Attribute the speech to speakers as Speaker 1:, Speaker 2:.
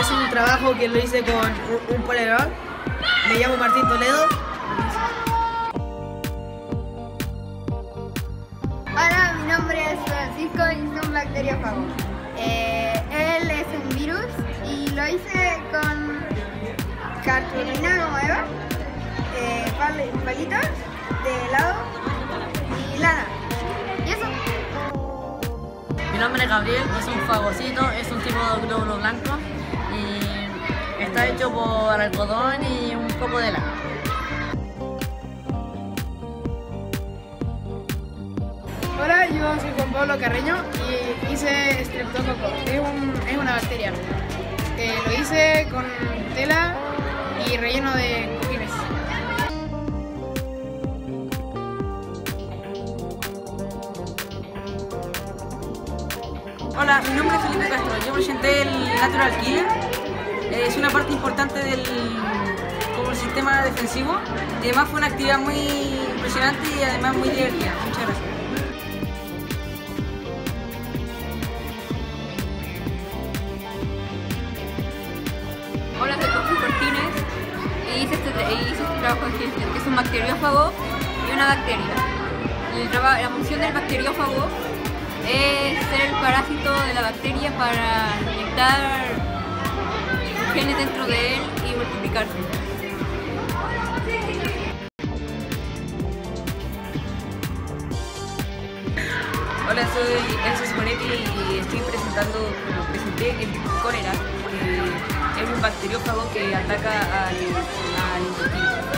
Speaker 1: es un trabajo que lo hice con un, un polerón. Me llamo Martín Toledo.
Speaker 2: Hola, mi nombre es Francisco y soy un bacteriófago. Eh, él es un virus y lo hice con cartulina como Eva, eh, pal- palitos de helado y lana. Y eso.
Speaker 3: Mi nombre es Gabriel, es un fagocito, es un tipo de glóbulo blanco está hecho por algodón y un poco de lana.
Speaker 1: Hola, yo soy Juan Pablo Carreño y hice Streptococo. Es, un- es una bacteria. Eh, lo hice con tela y relleno de cojines.
Speaker 4: Hola, mi nombre es Felipe Castro. Yo presenté el Natural Killer. Eh, Es una parte importante del como el sistema defensivo. Y además fue una actividad muy impresionante y además muy divertida. Muchas gracias.
Speaker 5: Hola, soy Coqui Cortines y hice este, hice este trabajo de ciencia, que es un bacteriófago y una bacteria. La función del bacteriófago es ser el parásito de la bacteria para inyectar genes dentro de él y multiplicarse.
Speaker 4: Hola, soy Enzo Simonetti y estoy presentando, presenté el cólera, que es un bacteriófago que ataca al, al.